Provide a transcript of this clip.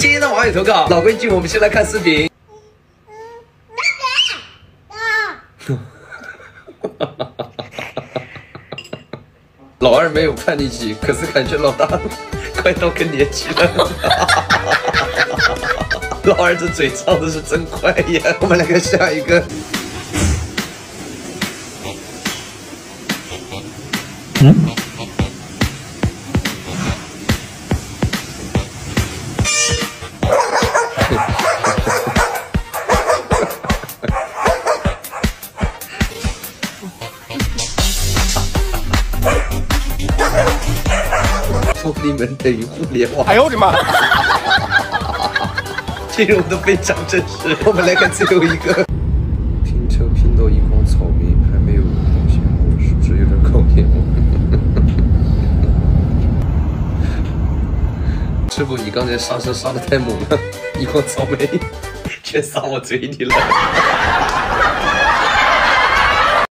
今天的网友投稿，老规矩，我们先来看视频。老二没有叛逆期，可是感觉老大快到更年期了。老二这嘴张的是真快呀！我们来看下一个。嗯？玻璃门等于互联网。哎呦我的妈！形容都非常真实。我们来看最后一个。拼车拼到一筐草莓，还没有东西，我是不是有点考验我？师傅，你刚才刹车刹的太猛了，一筐草莓全撒我嘴里了。